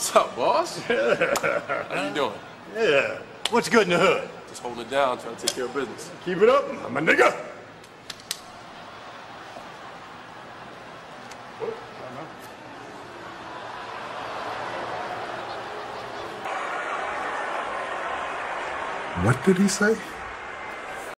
What's up, boss? How you doing? Yeah. What's good in the hood? Just holding it down, trying to take care of business. Keep it up, I'm a nigga. What did he say?